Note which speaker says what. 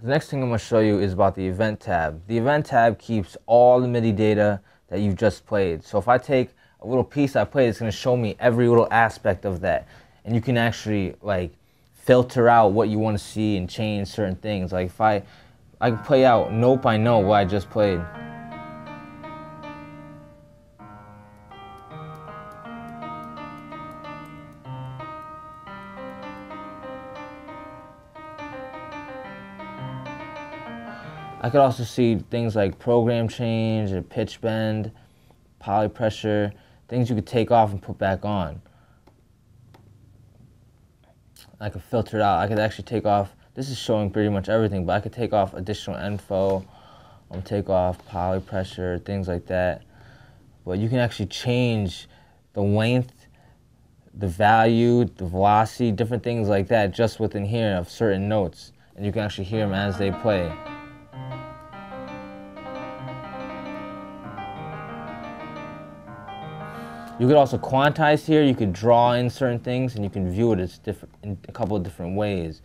Speaker 1: the next thing I'm going to show you is about the event tab. The event tab keeps all the MIDI data that you've just played. So if I take a little piece I played, it's going to show me every little aspect of that. And you can actually like filter out what you want to see and change certain things. Like if I, I can play out Nope I Know what I just played. I could also see things like program change or pitch bend, poly pressure, things you could take off and put back on. I could filter it out. I could actually take off, this is showing pretty much everything, but I could take off additional info, um, take off poly pressure, things like that. But you can actually change the length, the value, the velocity, different things like that just within here of certain notes. And you can actually hear them as they play. You could also quantize here. You could draw in certain things, and you can view it as different in a couple of different ways.